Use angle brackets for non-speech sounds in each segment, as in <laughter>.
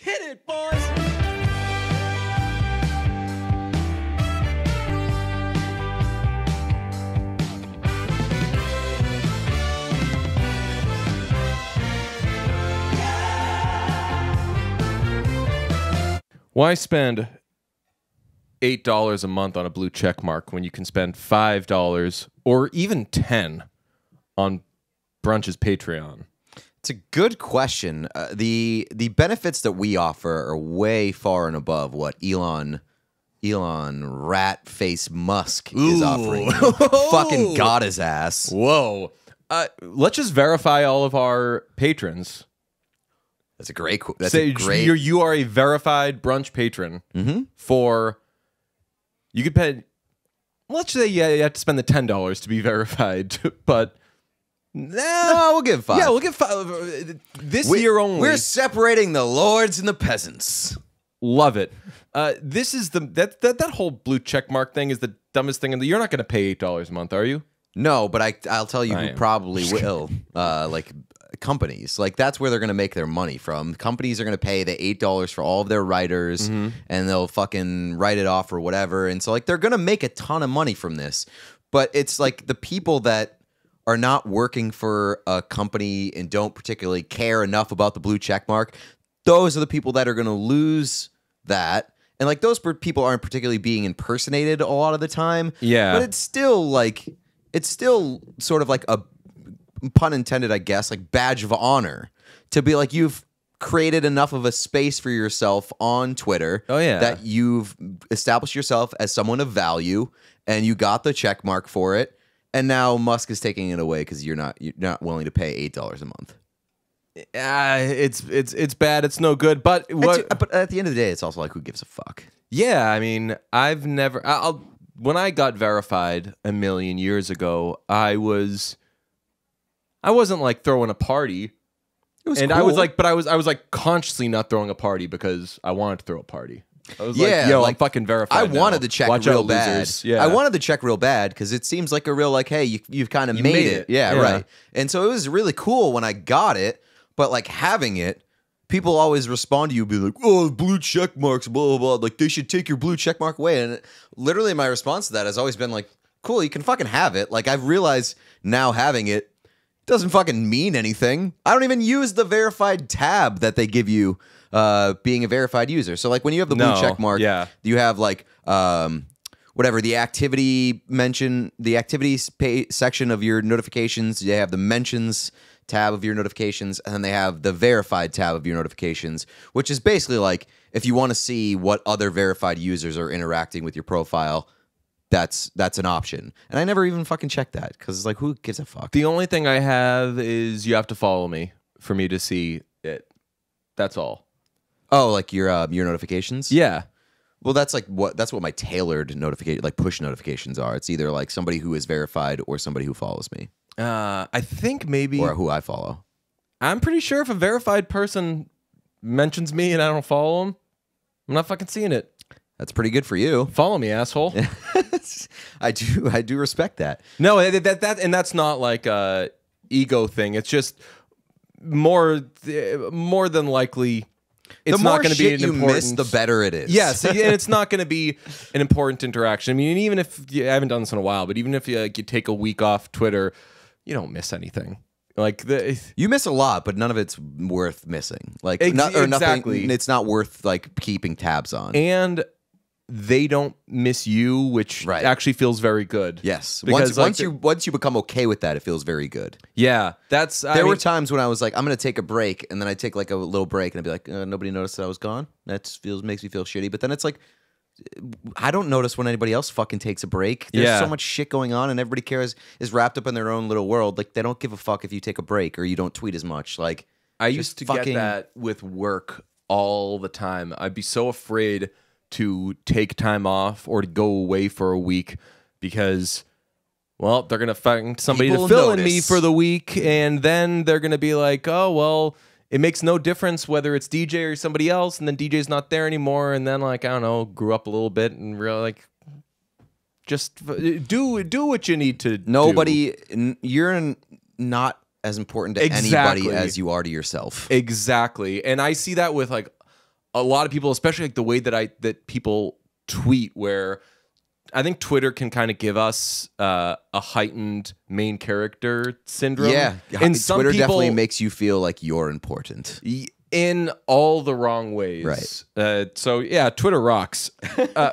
Hit it, boys. Why spend eight dollars a month on a blue check mark when you can spend five dollars or even ten on brunch's Patreon? It's a good question. Uh, the the benefits that we offer are way far and above what Elon Elon rat face Musk is offering. <laughs> Fucking got his ass. Whoa. Uh, let's just verify all of our patrons. That's a great. That's Say a great. you're, you are a verified brunch patron for. You could pay. Let's say yeah, you have to spend the ten dollars to be <laughs> verified, but nah, no, we'll give five. yeah, we'll get five this We- year only. We're separating the lords and the peasants. Love it. Uh, this is the that, that that whole blue check mark thing is the dumbest thing. And you're not going to pay eight dollars a month, are you? No, but I I'll tell you I who am. probably <laughs> will. Uh, like companies, like that's where they're going to make their money from. Companies are going to pay the eight dollars for all of their writers, Mm-hmm. and they'll fucking write it off or whatever. And so like they're going to make a ton of money from this. But it's like the people that are not working for a company and don't particularly care enough about the blue check mark. Those are the people that are going to lose that. And like those people aren't particularly being impersonated a lot of the time. Yeah. But it's still like it's still sort of like a pun intended, I guess, like badge of honor to be like you've created enough of a space for yourself on Twitter. Oh, yeah. That you've established yourself as someone of value and you got the check mark for it. And now Musk is taking it away because you're not you're not willing to pay eight dollars a month. Uh, it's it's it's bad. It's no good. But what? But at the end of the day, it's also like who gives a fuck. Yeah, I mean, I've never. I'll when I got verified a million years ago, I was. I wasn't like throwing a party, It was and I was like, but I was I was like consciously not throwing a party because I wanted to throw a party. I was Yeah, like, yo, I'm fucking verified. I now. wanted the check Watch real bad. losers. Yeah, I wanted to check real bad because it seems like a real like, hey, you, you've kind of You made, made it. it. Yeah, Yeah. right. And so it was really cool when I got it, but like having it, people always respond to you, be like, oh, blue check marks, blah blah blah. Like they should take your blue check mark away. And literally, my response to that has always been like, cool, you can fucking have it. Like I've realized now having it doesn't fucking mean anything. I don't even use the verified tab that they give you uh, being a verified user. So like when you have the blue No, check mark, yeah. you have like um, whatever the activity mention, the activities pay section of your notifications. They have the mentions tab of your notifications, and then they have the verified tab of your notifications, which is basically like if you want to see what other verified users are interacting with your profile. That's that's an option, and I never even fucking checked that because it's like, who gives a fuck? The only thing I have is you have to follow me for me to see it. That's all. Oh, like your uh, your notifications? Yeah. Well, that's like what that's what my tailored notification like push notifications are. It's either like somebody who is verified or somebody who follows me Uh, I think maybe or who I follow. I'm pretty sure if a verified person mentions me and I don't follow them, I'm not fucking seeing it. That's pretty good for you. Follow me, asshole. <laughs> I do I do respect that. no, that, that that and that's not like a ego thing. It's just more more than likely it's the not going to be an you important miss, the better it is. Yes, and <laughs> it's not going to be an important interaction. I mean, even if you, I haven't done this in a while, but even if you, like, you take a week off Twitter, you don't miss anything. Like the You miss a lot, but none of it's worth missing. Like Ex- not, or exactly. nothing. It's not worth like keeping tabs on. and they don't miss you, which Right. actually feels very good. yes, Because, once like, once you once you become okay with that, it feels very good. yeah, that's I There were times when I was like, I'm gonna take a break, and then I take like a little break, and I'd be like, uh, nobody noticed that I was gone. That feels makes me feel shitty. But then it's like, I don't notice when anybody else fucking takes a break. There's Yeah. so much shit going on, and everybody cares is wrapped up in their own little world. Like they don't give a fuck if you take a break or you don't tweet as much. Like I used to fucking- get that with work all the time. I'd be so afraid to take time off or to go away for a week because well, they're gonna find somebody People to fill in me for the week, and then they're gonna be like, "Oh, well, it makes no difference whether it's DJ or somebody else." And then DJ's not there anymore, and then like I don't know, grew up a little bit and real like, just uh, do do what you need to. do. nobody, n- you're not as important to Exactly. anybody as you are to yourself. Exactly. And I see that with like a lot of people, especially like the way that I that people tweet, where I think Twitter can kind of give us uh, a heightened main character syndrome. Yeah, and some Twitter people, definitely makes you feel like you're important. in all the wrong ways. Right. Uh, so yeah, Twitter rocks. <laughs> Uh,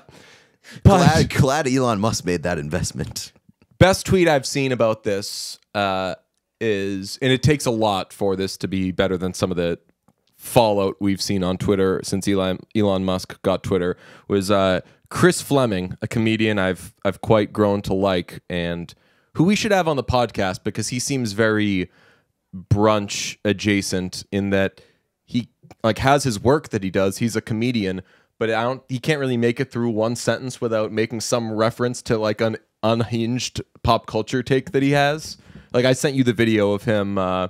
Glad, <laughs> glad Elon Musk made that investment. best tweet I've seen about this uh, is, and it takes a lot for this to be better than some of the fallout we've seen on Twitter since Elon Elon Musk got Twitter. Was uh, Chris Fleming, a comedian I've I've quite grown to like, and who we should have on the podcast because he seems very brunch adjacent in that he like has his work that he does. He's a comedian, but I don't he can't really make it through one sentence without making some reference to like an unhinged pop culture take that he has. Like I sent you the video of him uh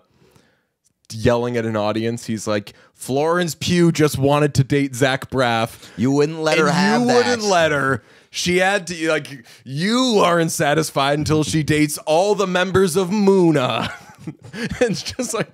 yelling at an audience. He's like, Florence Pugh just wanted to date Zach Braff. You wouldn't let her have you that. wouldn't let her. She had to like you aren't satisfied until she dates all the members of Muna. <laughs> it's just like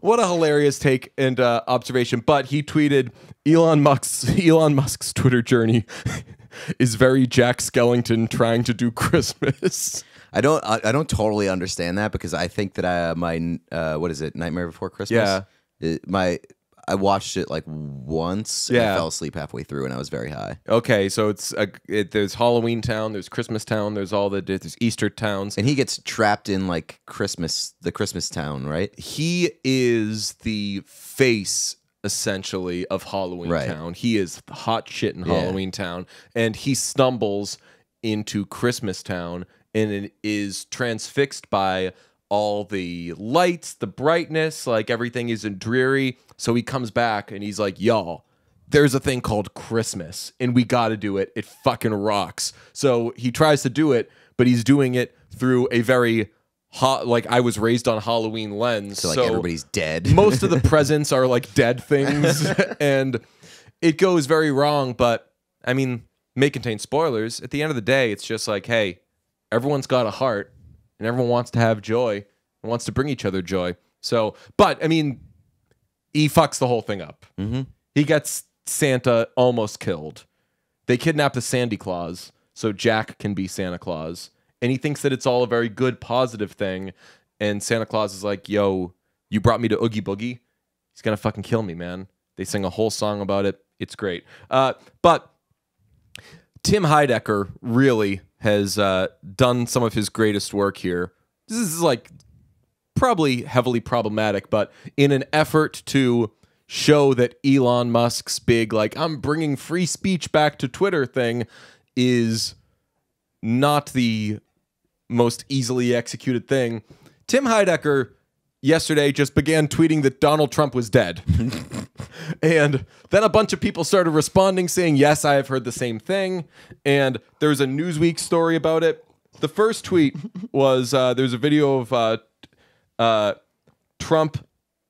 what a hilarious take and uh, observation. But he tweeted Elon Musk's <laughs> Elon Musk's Twitter journey <laughs> is very Jack Skellington trying to do Christmas. I don't. I, I don't totally understand that because I think that I, my uh, what is it? Nightmare Before Christmas. Yeah. It- my I watched it like once. And Yeah. I fell asleep halfway through, and I was very high. Okay, so it's a, it, there's Halloween Town, there's Christmas Town, there's all the there's Easter towns. And he gets trapped in like Christmas, the Christmas town, right? he is the face essentially of Halloween Right. Town. He is hot shit in Yeah. Halloween Town, and he stumbles into Christmas Town and it is transfixed by all the lights, the brightness, like everything is in dreary. So he comes back and he's like, "Y'all." There's a thing called Christmas, and we got to do it. It fucking rocks. So he tries to do it, but he's doing it through a very hot, like I was raised on Halloween lens. So like everybody's dead. <laughs> most of the <laughs> presents are like dead things <laughs> and it goes very wrong but i mean may contain spoilers at the end of the day it's just like hey everyone's got a heart and everyone wants to have joy and wants to bring each other joy. So but i mean he fucks the whole thing up. He gets santa almost killed. They kidnap the Sandy Claws so jack can be santa claus. And he thinks that it's all a very good positive thing. And santa claus is like yo you brought me to oogie boogie. He's gonna fucking kill me man. They sing a whole song about it. It's great. Uh, but tim heidecker really has uh, done some of his greatest work here this is like probably heavily problematic, but in an effort to show that Elon Musk's big, like, I'm bringing free speech back to Twitter thing is not the most easily executed thing. Tim Heidecker yesterday just began tweeting that Donald Trump was dead. <laughs> and then a bunch of people started responding saying, Yes, I have heard the same thing. And there's a Newsweek story about it. The first tweet <laughs> was uh, there's a video of uh, uh, Trump.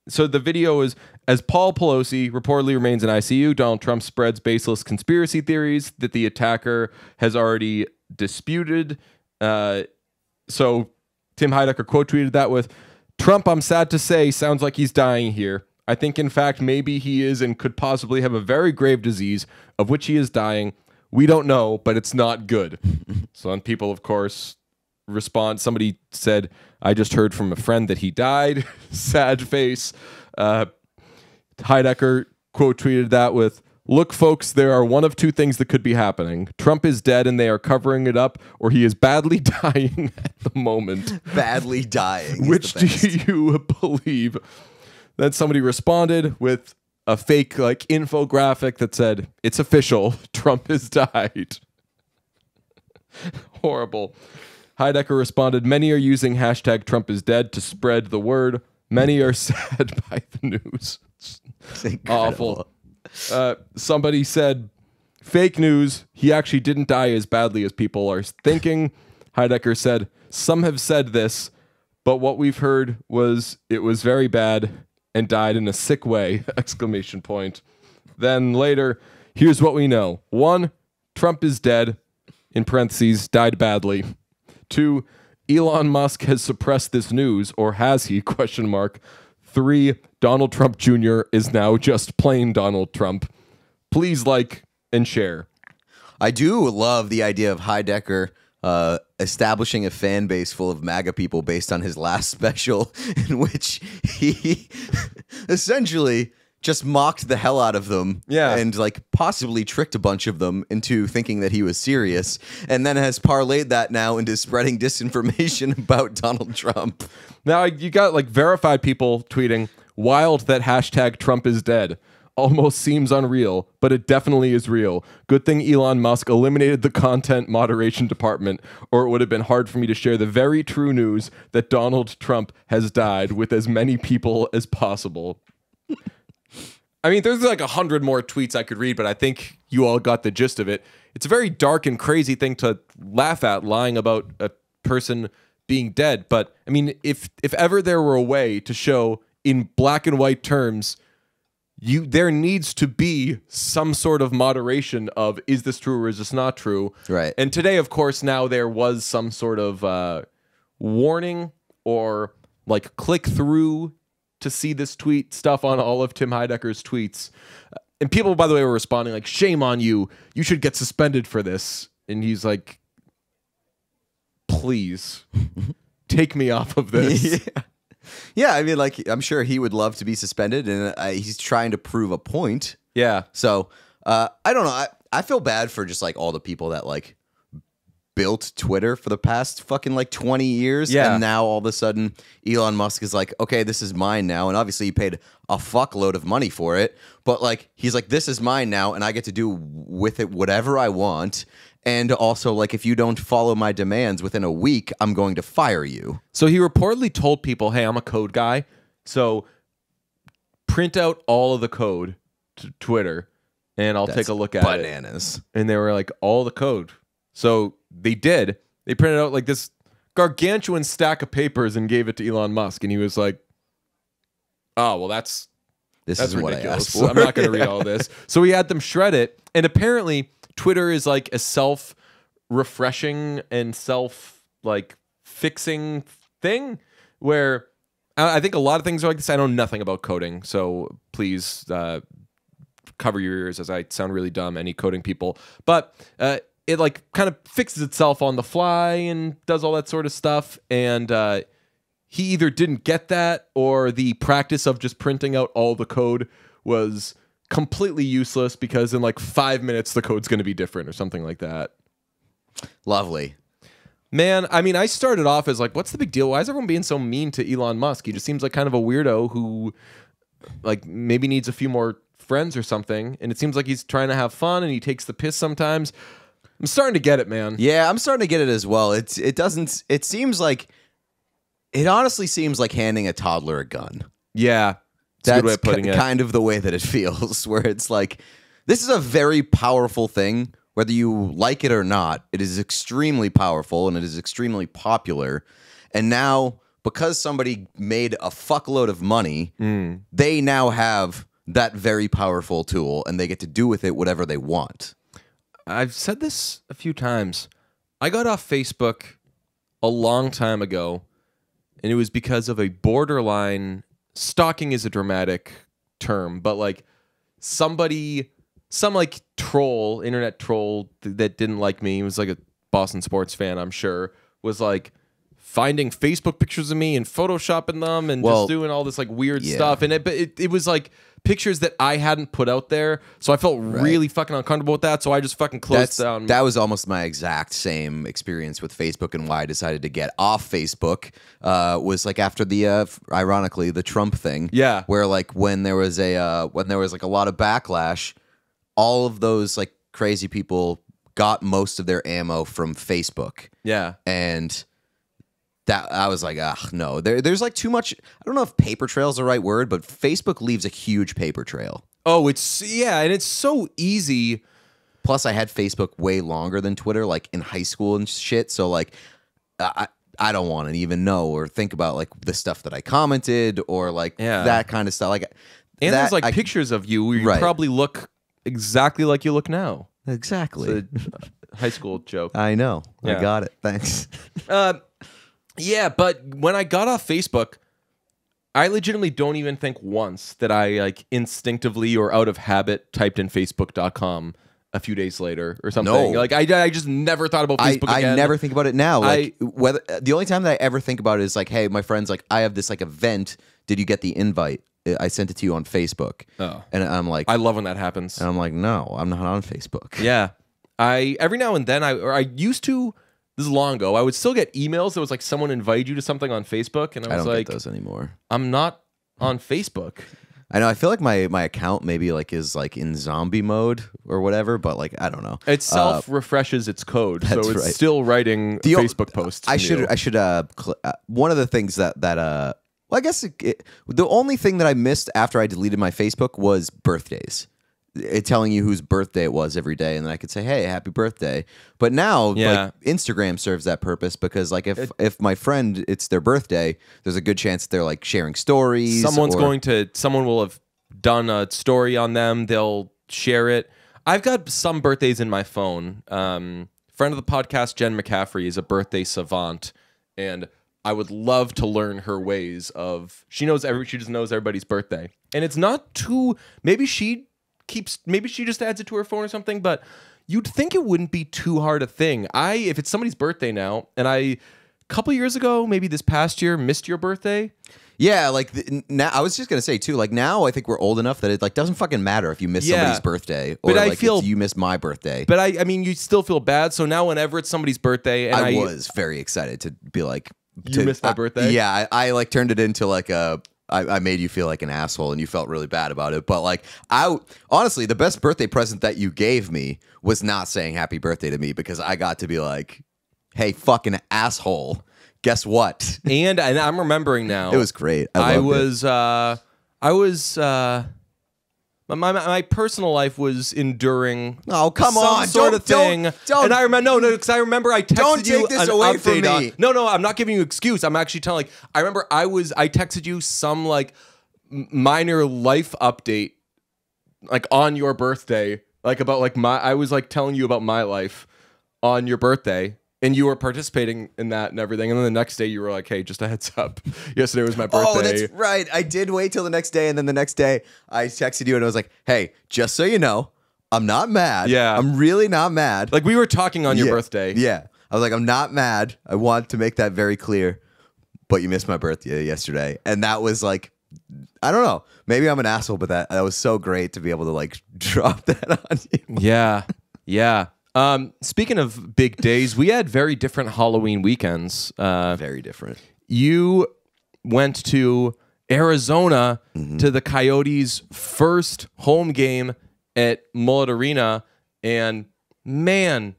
So the video is as Paul Pelosi reportedly remains in ICU, Donald Trump spreads baseless conspiracy theories that the attacker has already disputed. Uh, so Tim Heidecker quote tweeted that with Trump, I'm sad to say, sounds like he's dying here. I think, in fact, maybe he is and could possibly have a very grave disease of which he is dying. We don't know, but it's not good. <laughs> so people, of course, respond. Somebody said, I just heard from a friend that he died. <laughs> Sad face. Uh, Heidecker quote tweeted that with, Look, folks, there are one of two things that could be happening. Trump is dead and they are covering it up, or he is badly <laughs> dying at the moment. Badly dying. Which do you <laughs> believe? Then somebody responded with a fake like infographic that said, It's official, <laughs> Trump has died. Horrible. Heidecker responded, Many are using hashtag Trump is dead to spread the word. Many are sad by the news. It's incredible. Awful. Uh, somebody said, fake news. He actually didn't die as badly as people are thinking. Heidecker said, some have said this, but what we've heard was it was very bad and died in a sick way! <laughs> Exclamation point. Then later, here's what we know. One, Trump is dead. In parentheses, died badly. Two, Elon Musk has suppressed this news, or has he? <laughs> Question mark. Three, Donald Trump Jr. is now just plain Donald Trump. Please like and share. I do love the idea of Heidecker uh, establishing a fan base full of MAGA people based on his last <laughs> special, in which he <laughs> essentially just mocked the hell out of them Yeah. and like possibly tricked a bunch of them into thinking that he was serious and then has parlayed that now into spreading <laughs> disinformation about Donald Trump. Now you got like verified people tweeting, wild that hashtag Trump is dead. Almost seems unreal, but it definitely is real. Good thing Elon Musk eliminated the content moderation department, or it would have been hard for me to share the very true news that Donald Trump has died with as many people as possible. I mean, there's like a hundred more tweets I could read, but I think you all got the gist of it. It's a very dark and crazy thing to laugh at, lying about a person being dead. But I mean, if if ever there were a way to show in black and white terms, you there needs to be some sort of moderation of is this true or is this not true? Right. And today, of course, now there was some sort of uh, warning or like click through to see this tweet stuff on all of Tim Heidecker's tweets. And people, by the way, were responding like, "Shame on you! You should get suspended for this." And he's like, "Please, <laughs> take me off of this." <laughs> yeah. yeah, I mean, like, I'm sure he would love to be suspended and uh, he's trying to prove a point. yeah. So uh, I don't know. I, I feel bad for just like all the people that like built Twitter for the past fucking like 20 years. Yeah. And now all of a sudden Elon Musk is like, okay, this is mine now. And obviously he paid a fuckload of money for it. But like he's like, this is mine now and I get to do with it whatever I want. And also, like, if you don't follow my demands within a week, I'm going to fire you. So he reportedly told people, "Hey, I'm a code guy, so print out all of the code to Twitter, and I'll take a look at it." Bananas. And they were like, "All the code." So they did. They printed out like this gargantuan stack of papers and gave it to Elon Musk, and he was like, "Oh, well, that's This that's isn't what I ridiculous. asked for. I'm not going to read <laughs> all this." So he had them shred it, and apparently Twitter is like a self refreshing and self like fixing thing where I I think a lot of things are like this. I know nothing about coding, so please uh, cover your ears as I sound really dumb. Any coding people, but uh, it like kind of fixes itself on the fly and does all that sort of stuff. And uh, he either didn't get that or the practice of just printing out all the code was completely useless because in like five minutes the code's going to be different or something like that. Lovely. Man, I mean, I started off as like, what's the big deal? Why is everyone being so mean to Elon Musk? He just seems like kind of a weirdo who, like, maybe needs a few more friends or something. And it seems like he's trying to have fun and he takes the piss sometimes. I'm starting to get it, man. Yeah, I'm starting to get it as well. It's it doesn't it seems like it honestly seems like handing a toddler a gun. Yeah. That's of putting ki- it. kind of the way that it <laughs> feels where it's like this is a very powerful thing whether you like it or not. It is extremely powerful and it is extremely popular. And now because somebody made a fuckload of money, Hmm. they now have that very powerful tool and they get to do with it whatever they want. I've said this a few times. I got off Facebook a long time ago, and it was because of a borderline stalking is a dramatic term, but like somebody, some like troll, internet troll th- that didn't like me, he was like a Boston sports fan, I'm sure, was like finding Facebook pictures of me and photoshopping them and Well, just doing all this like weird yeah. stuff. And it, but it, it was like pictures that I hadn't put out there. So I felt really fucking uncomfortable with that. So I just fucking closed That's, down. that was almost my exact same experience with Facebook and why I decided to get off Facebook uh, was like after the uh, ironically the Trump thing. Yeah. Where like when there was a uh, when there was like a lot of backlash, all of those like crazy people got most of their ammo from Facebook. yeah. And that I was like, ah, no. There, there's like too much. I don't know if paper trail is the right word, but Facebook leaves a huge paper trail. Oh, it's yeah, and it's so easy. Plus, I had Facebook way longer than Twitter, like in high school and shit. So like, I I don't want to even know or think about like the stuff that I commented or like Yeah. that kind of stuff. Like, And that there's like I- pictures of you where you Right. probably look exactly like you look now. exactly. It's a high school joke. <laughs> I know. Yeah. I got it. Thanks. Uh, yeah, but when I got off Facebook, I legitimately don't even think once that I like instinctively or out of habit typed in facebook.com a few days later or something. No. Like I, I just never thought about I, Facebook I again. never think about it now. Like whether the only time that I ever think about it is like, hey, my friend's like, I have this like event. Did you get the invite? I sent it to you on Facebook. Oh. And I'm like, I love when that happens. and I'm like, no, I'm not on Facebook. Yeah. I every now and then I or I used to this is long ago. I would still get emails that was like someone invited you to something on Facebook and I was like, I was don't like get those anymore. I'm not on Facebook. I know. I feel like my my account maybe like is like in zombie mode or whatever, but like I don't know. It self refreshes its code, so that's it's right. still writing The Facebook posts. I should you. I should uh, cl- uh one of the things that that uh well I guess it, it, the only thing that I missed after I deleted my Facebook was birthdays. It telling you whose birthday it was every day, and then I could say, "Hey, happy birthday." But now, Yeah. like Instagram serves that purpose because, like, if if my friend it's their birthday, there's a good chance that they're like sharing stories. someone's or- going to someone will have done a story on them they'll share it i've got some birthdays in my phone um, friend of the podcast jen mccaffrey is a birthday savant and i would love to learn her ways of she knows every she just knows everybody's birthday and it's not too maybe she keeps maybe she just adds it to her phone or something but you'd think it wouldn't be too hard a thing i if it's somebody's birthday now and i a couple years ago maybe this past year missed your birthday Yeah, like the, now I was just gonna say too. Like now, I think we're old enough that it like doesn't fucking matter if you miss Yeah. somebody's birthday or But I like feel- you missed my birthday. But I, I mean, you still feel bad. So now, whenever it's somebody's birthday, and I, I, was very excited to be like, You to- missed my I- birthday? yeah, I, I like turned it into like a. I, I made you feel like an asshole, and you felt really bad about it. But like, I honestly, the best birthday present that you gave me was not saying happy birthday to me because I got to be like, "Hey, fucking asshole, guess what?" and and I'm remembering now. It was great. I, I, was, uh, I was, uh, my, my my personal life was enduring. Oh, come some on. sort Don't- of thing. don't- don't- and I remember no, no, because I remember I texted Don't you this an away from update on- me. no, no, I'm not giving you excuse. I'm actually telling. Like, I remember I was I texted you some like minor life update, like on your birthday, like about like my. I was like telling you about my life on your birthday. And you were participating in that and everything. And then the next day you were like, hey, just a heads up. <laughs> Yesterday was my birthday. Oh, that's right. I did wait till the next day, and then the next day I texted you and I was like, "Hey, just so you know, I'm not mad. Yeah. I'm really not mad. Like we were talking on your Yeah. birthday. Yeah, I was like, I'm not mad. I want to make that very clear. But you missed my birthday yesterday, and that was like, I don't know. Maybe I'm an asshole, but that that was so great to be able to like <laughs> drop that on you. Yeah. Yeah. Um, speaking of big days, we had very different Halloween weekends. Uh, Very different. you went to Arizona Mm-hmm. to the Coyotes' first home game at Mullet Arena, and man,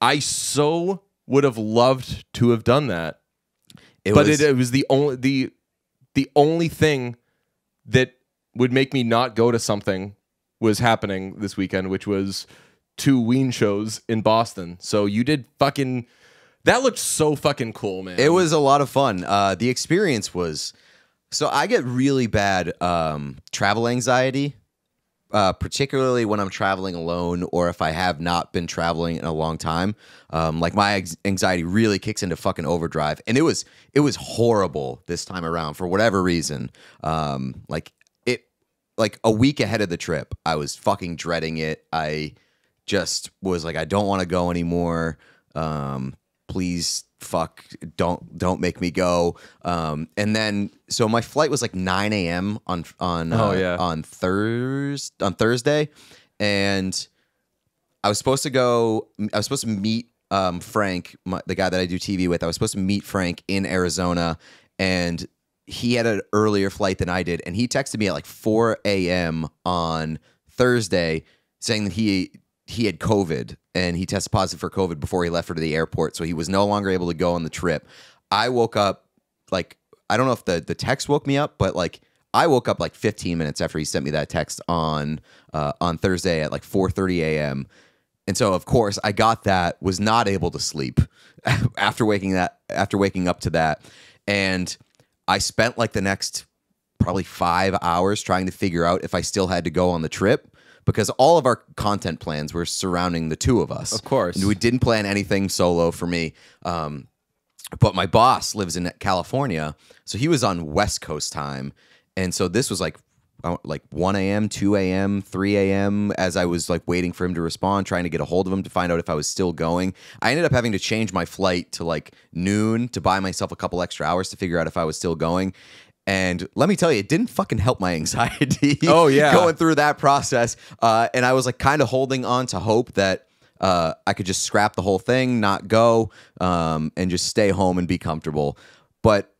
I so would have loved to have done that. It but was, it, it was the only the the only thing that would make me not go to something was happening this weekend, which was two Ween shows in Boston. So you did fucking that looked so fucking cool, man. It was a lot of fun. Uh, the experience was so I get really bad um, travel anxiety, uh, particularly when I'm traveling alone or if I have not been traveling in a long time. Um, like my anxiety really kicks into fucking overdrive, and it was it was horrible this time around for whatever reason. Um, like it, like a week ahead of the trip, I was fucking dreading it. I just was like, I don't want to go anymore. Um, please fuck don't don't make me go um and then so my flight was like 9 a.m on on uh, Oh, yeah. on thursday on thursday and i was supposed to go i was supposed to meet um frank my, the guy that i do tv with i was supposed to meet frank in arizona and he had an earlier flight than i did and he texted me at like 4 a.m on thursday saying that he he had COVID and he tested positive for COVID before he left for the airport, so he was no longer able to go on the trip. I woke up like I don't know if the the text woke me up, but like I woke up like 15 minutes after he sent me that text on uh, on Thursday at like 4:30 a.m. And so of course I got that, was not able to sleep <laughs> after waking that after waking up to that, and I spent like the next probably five hours trying to figure out if I still had to go on the trip because all of our content plans were surrounding the two of us. Of course. And we didn't plan anything solo for me. Um, but my boss lives in California, so he was on West Coast time, and so this was like like 1 a.m., 2 a.m., 3 a.m. as I was like waiting for him to respond, trying to get a hold of him to find out if I was still going. I ended up having to change my flight to like noon to buy myself a couple extra hours to figure out if I was still going. And let me tell you, it didn't fucking help my anxiety. <laughs> Oh, yeah. going through that process. Uh, and I was like kind of holding on to hope that uh, I could just scrap the whole thing, not go, um, and just stay home and be comfortable. But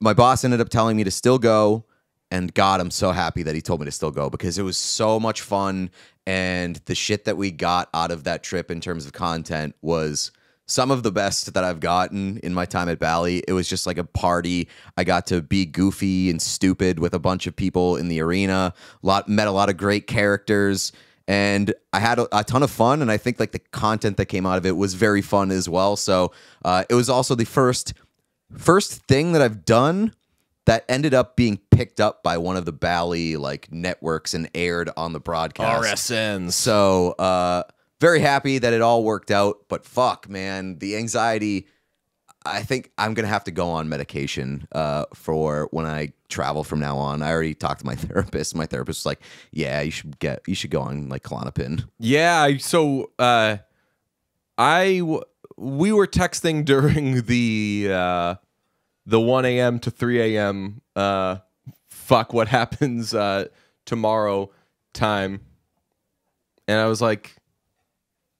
my boss ended up telling me to still go. And God, I'm so happy that he told me to still go because it was so much fun. And the shit that we got out of that trip in terms of content was some of the best that I've gotten in my time at Bally. It was just like a party. I got to be goofy and stupid with a bunch of people in the arena. lot met a lot of great characters, and I had a, a ton of fun. And I think like the content that came out of it was very fun as well. So uh, it was also the first first thing that I've done that ended up being picked up by one of the Bally like networks and aired on the broadcast. RSNs. So uh very happy that it all worked out, but fuck, man, the anxiety. I think I'm gonna have to go on medication uh, for when I travel from now on. I already talked to my <laughs> therapist. My therapist was like, "Yeah, you should get, you should go on like Klonopin." Yeah, so uh, I we were texting <laughs> during the uh, the one a.m. to three a.m. Uh, fuck what <laughs> happens uh, tomorrow time, and I was like,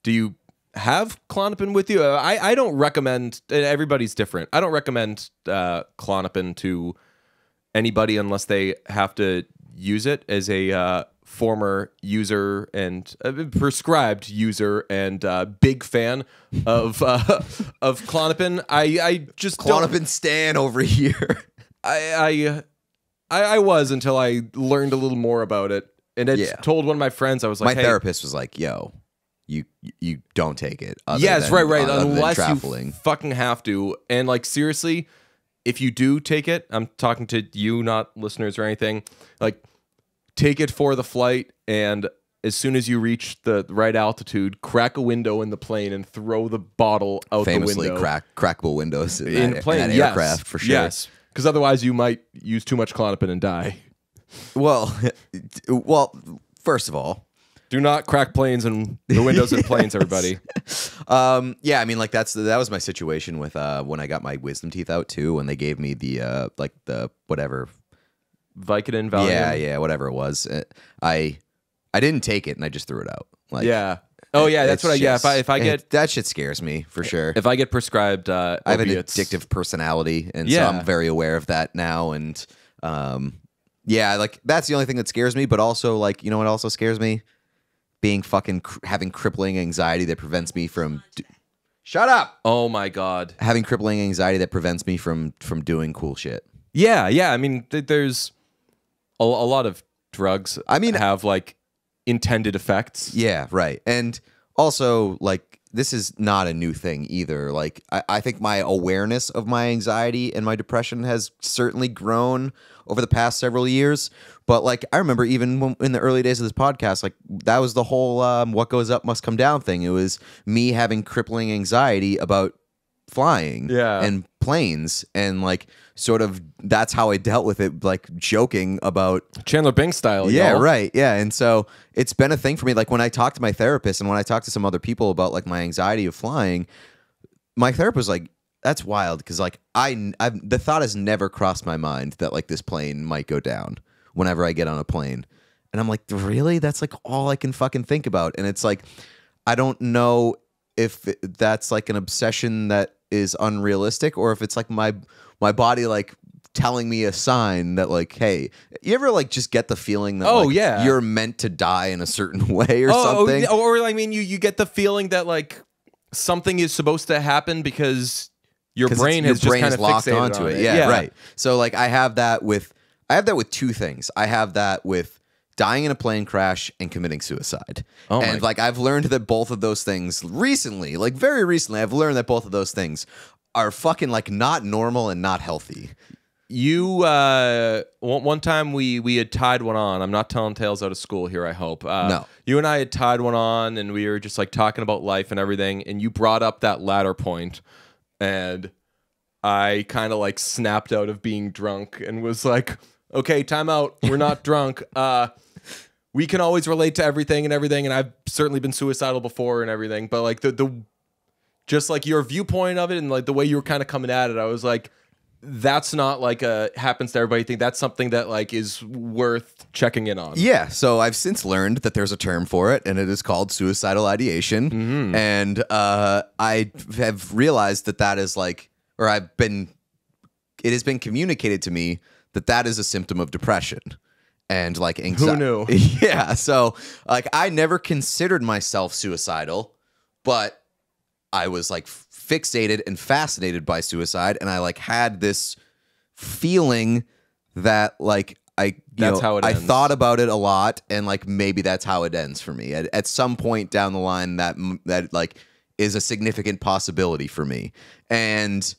"Do you have Klonopin with you?" Uh, I I don't recommend. Everybody's different. I don't recommend uh, Klonopin to anybody unless they have to use it as a uh, former user and uh, prescribed user and uh, big fan of uh, <laughs> of Klonopin. I I just don't- Stan over here. <laughs> I I I I was until I learned a little more about it and I Yeah. told one of my friends. I was my like, hey, therapist was like, "Yo, you you don't take it." other Yes, than- right, right. other than Unless you fucking have to. And like seriously, if you do take it, I'm talking to you, not listeners or anything. Like, take it for the flight, and as soon as you reach the right altitude, crack a window in the plane and throw the bottle out famously the window. crack crackable windows in, in that, plane, in that yes, aircraft for sure. Yes, because otherwise you might use too much Klonopin and die. Well, <laughs> well, first of all, Do not crack planes and the windows in <laughs> planes, everybody. um, yeah, I mean, like that's that was my situation with uh when I got my wisdom teeth out too, when they gave me the uh like the whatever, Vicodin, Valium. yeah, yeah, whatever it was. Uh, I I didn't take it and I just threw it out. Like, yeah. Oh yeah, that's what I. Yeah, if I if I it- get that shit scares me for sure. if I get prescribed uh, I have an addictive personality, and Yeah. so I'm very aware of that now. And um, yeah, like that's the only thing that scares me. But also, like you know, what also scares me being fucking cr- having crippling anxiety that prevents me from. d- Shut up. Oh my god. Having crippling anxiety that prevents me from from doing cool shit. Yeah, yeah. I mean, th- there's a, a lot of drugs. I mean- have like intended effects. Yeah, right. And also, like, this is not a new thing either. Like, I, I think my awareness of my anxiety and my depression has certainly grown over the past several years. But, like, I remember even when, in the early days of this podcast, like, that was the whole um, what goes up must come down thing. It was me having crippling anxiety about flying Yeah. and planes and like sort of that's how I dealt with it like joking about Chandler Bing style. yeah, y'all. right. Yeah. And so it's been a thing for me. Like when I talk to my therapist and when I talk to some other people about like my anxiety of flying, my therapist was like, that's wild because like I, I've, the thought has never crossed my mind that like this plane might go down whenever I get on a plane. And I'm like, really? That's like all I can fucking think about. And it's like, I don't know if that's like an obsession that is unrealistic or if it's like my my body like telling me a sign that like hey you ever like just get the feeling that Oh, like, yeah. you're meant to die in a certain <laughs> way or oh, oh, something yeah, or I mean, you you get the feeling that like something is supposed to happen because your brain has your just kind of locked onto on it. it. Yeah, right. So like I have that with I have that with two things. I have that with dying in a plane crash and committing suicide. Oh and like I've learned that both of those things recently, like very recently, I've learned that both of those things are fucking like not normal and not healthy. You uh one, one time we we had tied one on. I'm not telling tales out of school here, I hope. Uh No. You and I had tied one on and we were just like talking about life and everything and you brought up that latter point and I kind of like snapped out of being drunk and was like, "Okay, time out. We're not <laughs> drunk. Uh we can always relate to everything and everything and I've certainly been suicidal before and everything, but like the the just like your viewpoint of it and like the way you were kind of coming at it, I was like that's not like a happens to everybody thing. That's something that like is worth checking in on. Yeah, so I've since learned that there's a term for it, and it is called suicidal ideation. Mm-hmm. And uh, I have realized that that is like, or I've been, it has been communicated to me that that is a symptom of depression and like anxiety. Who knew? <laughs> Yeah, so like I never considered myself suicidal, but I was like fixated and fascinated by suicide, and I like had this feeling that like I you That's know, how it I ends. thought about it a lot, and like maybe that's how it ends for me. At, at some point down the line, that that like is a significant possibility for me. And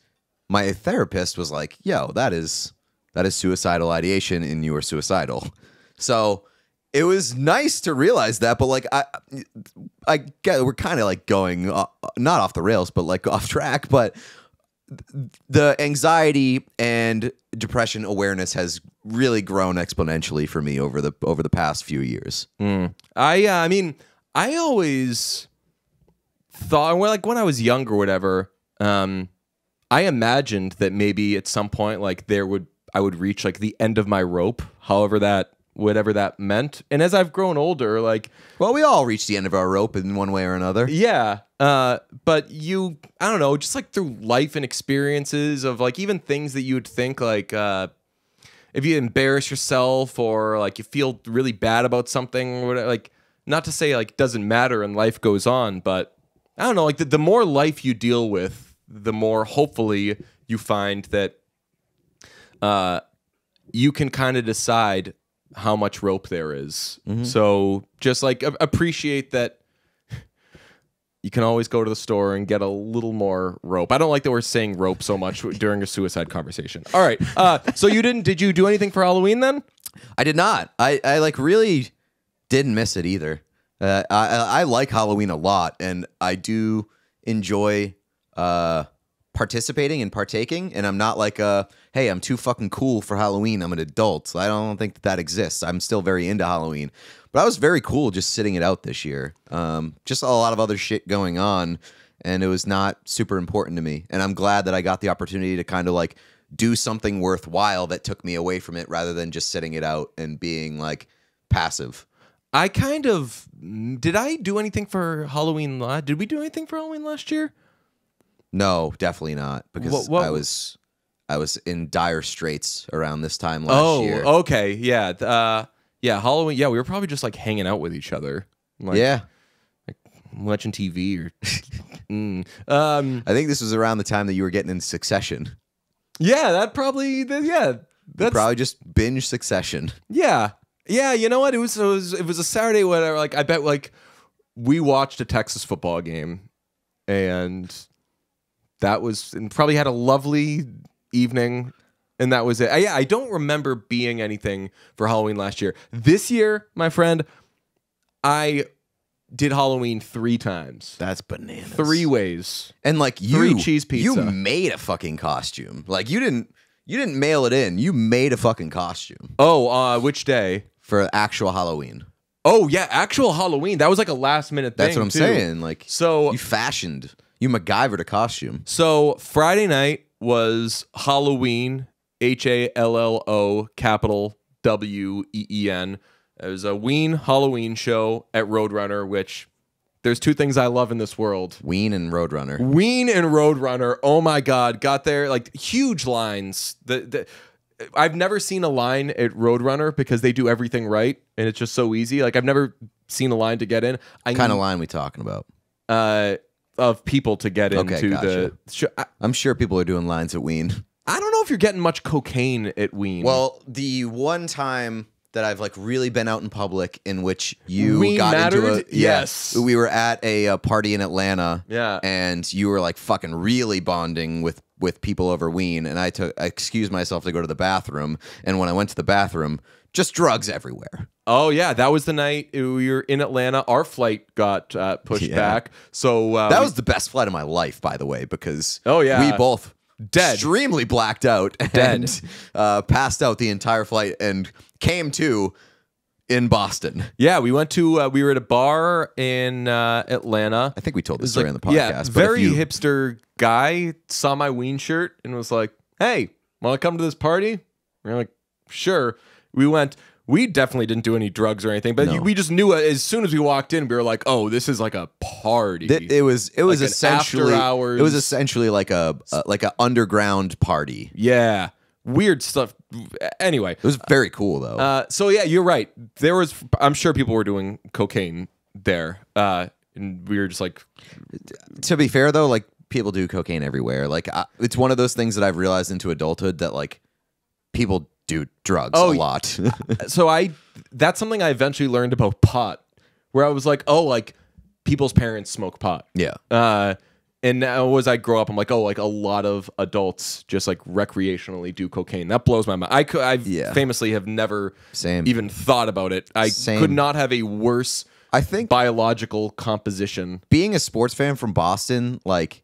my therapist was like, "Yo, that is that is suicidal ideation, and you are suicidal." So it was nice to realize that, but like I, I get we're kind of like going uh, not off the rails, but like <laughs> off track. But the anxiety and depression awareness has really grown exponentially for me over the over the past few years. I uh, I mean, I always thought well, like when I was younger whatever, um, I imagined that maybe at some point like there would I would reach like the end of my rope, however that whatever that meant. And as I've grown older, like Well, we all reach the end of our rope in one way or another. yeah, uh, but you I don't know, just like through life and experiences of like even things that you would think like uh if you embarrass yourself or like you feel really bad about something or whatever, like not to say like doesn't matter and life goes on but i don't know like the, the more life you deal with the more hopefully you find that uh you can kind of decide how much rope there is. so just like appreciate that <laughs> you can always go to the store and get a little more rope. I don't like that we're saying rope so much <laughs> during a suicide conversation. All right. Uh, so you didn't? Did you do anything for Halloween then? I did not. I, I like really didn't miss it either. Uh, I I I like Halloween a lot, and I do enjoy uh, participating and partaking. And I'm not like a hey, I'm too fucking cool for Halloween. I'm an adult. I don't think that that exists. I'm still very into Halloween, but I was very cool just sitting it out this year. Um, just a lot of other shit going on, and it was not super important to me. And I'm glad that I got the opportunity to kind of like do something worthwhile that took me away from it rather than just sitting it out and being like passive. I kind of did. I do anything for Halloween? Did we do anything for Halloween last year? No, definitely not because What- what- I was I was in dire straits around this time last Oh, year. okay, yeah, uh, yeah. Halloween, yeah. We were probably just like hanging out with each other, like yeah. like watching TV or. <laughs> Mm. Um, I think this was around the time that you were getting in Succession. yeah, that probably. Yeah, that's Probably just binge Succession. Yeah, yeah. You know what? It was it was, it was a Saturday. Whatever. Like I bet like we watched a Texas football game, and that was and probably had a lovely evening. And that was it. I, yeah, I don't remember being anything for Halloween last year. This year, my friend, I did Halloween three times, That's bananas. three ways. and like you, Three cheese pizza. You made a fucking costume. Like you didn't. You didn't mail it in. You made a fucking costume Oh, uh, which day? for actual Halloween. Oh yeah, actual Halloween. That was like a last minute thing. That's what I'm too. saying. Like So you fashioned, you MacGyvered a costume. So Friday night was Halloween, H A L L O capital W E E N. It was a Ween Halloween show at Roadrunner, which there's two things I love in this world. Ween and Roadrunner. Ween and Roadrunner. Oh my God, got there like huge lines. The, the I've never seen a line at Roadrunner because they do everything right and it's just so easy. Like I've never seen a line to get in. I kind of line we talking about? uh, of people to get Okay, into gotcha. the. Sh- I, I'm sure people are doing lines at Ween. I don't know if you're getting much cocaine at Ween. Well, the one time that I've like really been out in public in which you got into a mattered? Yes. we were at a, uh party in Atlanta. Yeah. and you were like fucking really bonding with with people over Ween, and I took I excused myself to go to the bathroom, and when I went to the bathroom, just drugs everywhere. oh yeah, that was the night we were in Atlanta. Our flight got uh, pushed Yeah. back, so uh, That was the best flight of my life, by the way, because Oh, yeah. we both Dead. extremely blacked out, Dead. and uh, passed out the entire flight, and came to in Boston. Yeah, we went to uh, we were at a bar in uh, Atlanta. I think we told this story like- on the podcast. Yeah, very you- hipster guy saw my Ween shirt and was like, "Hey, want to come to this party?" We are like, "Sure." We went. We definitely didn't do any drugs or anything, but No. we just knew uh, as soon as we walked in, we were like, "Oh, this is like a party." Th- it was it was Like essentially after hours- it was essentially like a, a like a underground party. yeah, weird stuff. Anyway, It was very cool though. uh, so yeah, you're right. There was, I'm sure people were doing cocaine there, uh, and we were just like, to be fair though, like people do cocaine everywhere. Like I, it's one of those things that I've realized into adulthood that like people do drugs Oh, a lot. <laughs> so I that's something I eventually learned about pot, where I was like, oh, like people's parents smoke pot. yeah. Uh, and now as I grow up, I'm like, oh, like a lot of adults just like recreationally do cocaine. That blows my mind. I could, I Yeah. famously have never Same. even thought about it. I Same. could not have a worse I think biological composition. being a sports fan from Boston, like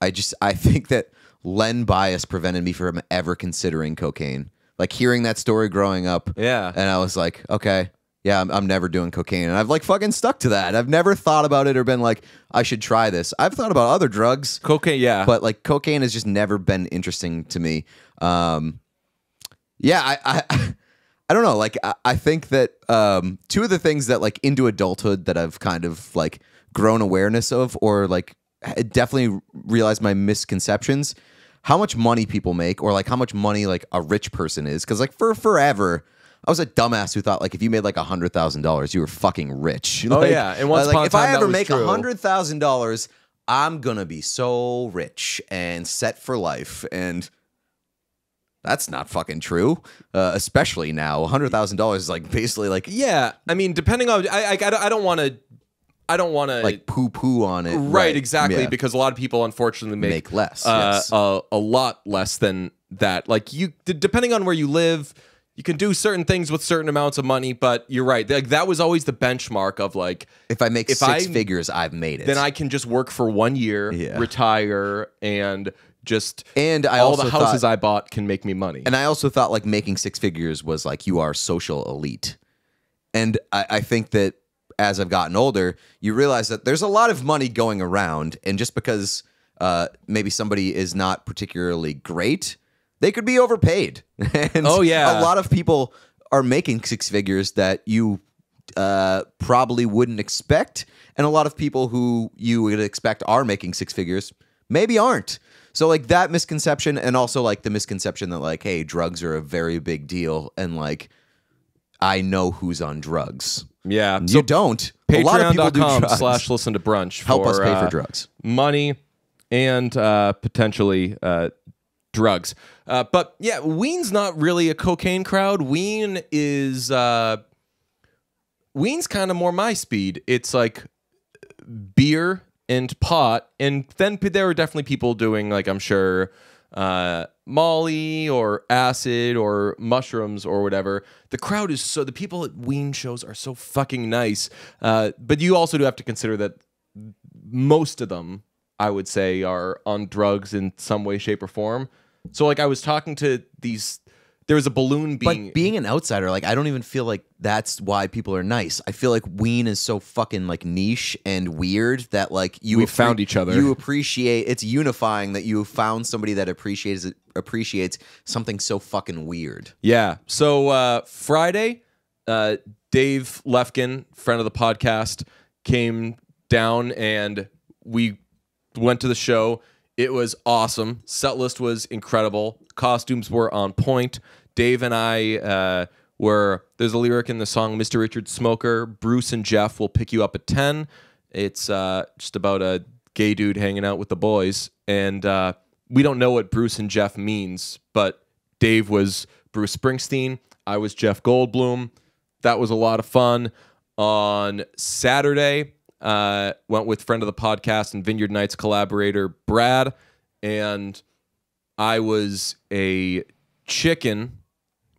I just I think that Len Bias prevented me from ever considering cocaine. Like hearing that story growing up, Yeah. and I was like, okay, yeah, I'm, I'm never doing cocaine, and I've like fucking stuck to that. I've never thought about it or been like, I should try this. I've thought about other drugs, Cocaine, yeah. but like cocaine has just never been interesting to me. Um, yeah, I, I, <laughs> I don't know. Like, I, I think that um, two of the things that like into adulthood that I've kind of like grown awareness of, or like definitely realized my misconceptions, how much money people make, or like how much money like a rich person is. Because like for forever. I was a dumbass who thought like if you made like a hundred thousand dollars, you were fucking rich. Oh, Like- yeah. And once like if I ever make a hundred thousand dollars, I'm gonna be so rich and set for life. And that's not fucking true. Uh, especially now, A hundred thousand dollars is like basically like yeah. I mean, depending on, I, I, I don't- want to, I don't want to like poo poo on it. right, exactly yeah. because a lot of people unfortunately make, Make less, uh, yes. a, a lot less than that like you d- depending on where you live you can do certain things with certain amounts of money but you're right like that was always the benchmark of like if I make if six I- figures, I've made it. then i can just work for one year Yeah. retire and just and I all the houses thought, i bought can make me money and I also thought like making six figures was like you are social elite. And I, I think that as I've gotten older, you realize that there's a lot of money going around, and just because uh, maybe somebody is not particularly great, they could be overpaid. <laughs> and Oh, yeah. a lot of people are making six figures that you uh, probably wouldn't expect, and a lot of people who you would expect are making six figures maybe aren't. So like that misconception, and also like the misconception that like, hey, drugs are a very big deal, and like I know who's on drugs. yeah you so don't. A lot of people do Patreon.com/slash/listen to brunch Help us for, pay for uh, drugs. money and uh, potentially uh, drugs. Uh, but yeah, Ween's not really a cocaine crowd. Ween is uh, Ween's kind of more my speed. It's like beer and pot, and then there are definitely people doing like I'm sure uh, Molly or acid or mushrooms or whatever. The crowd is so the people at Ween shows are so fucking nice. Uh, but you also do have to consider that most of them, I would say, are on drugs in some way, shape, or form. So like I was talking to these. There was a balloon being. But being an outsider, like I don't even feel like that's why people are nice. I feel like Ween is so fucking like niche and weird that like you We found each other. You appreciate it's unifying that you found somebody that appreciates it appreciates something so fucking weird. Yeah. So uh, Friday, uh, Dave Lefkin, friend of the podcast, came down and we went to the show. It was awesome. Set list was incredible. Costumes were on point. Dave and I uh, were. There's a lyric in the song "Mr. Richard Smoker." Bruce and Jeff will pick you up at ten. It's uh, just about a gay dude hanging out with the boys, and uh, we don't know what Bruce and Jeff means, but Dave was Bruce Springsteen. I was Jeff Goldblum. That was a lot of fun. On Saturday, uh, went with friend of the podcast and Vineyard Nights collaborator Brad, and I was a chicken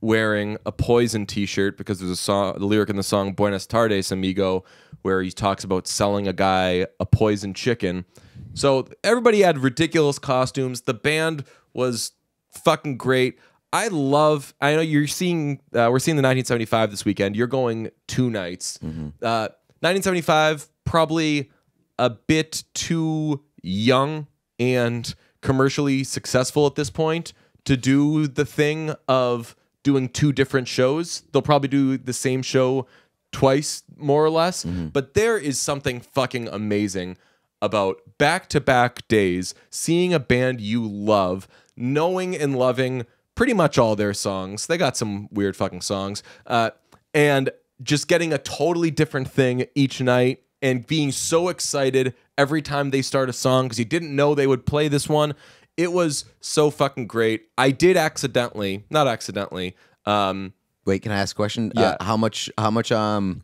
wearing a poison t-shirt because there's a song the lyric in the song Buenas tardes amigo where he talks about selling a guy a poison chicken. So everybody had ridiculous costumes. The band was fucking great. I love. I know you're seeing. Uh, we're seeing the 1975 this weekend. You're going two nights. Uh, 1975 probably a bit too young and commercially successful at this point to do the thing of doing two different shows. They'll probably do the same show twice, more or less. But there is something fucking amazing about back to back days, seeing a band you love, knowing and loving pretty much all their songs. They got some weird fucking songs. Uh, and just getting a totally different thing each night and being so excited every time they start a song because you didn't know they would play this one. It was so fucking great. I did accidentally, not accidentally, um, Wait, can I ask a question? Yeah. Uh, how much? How much? Um,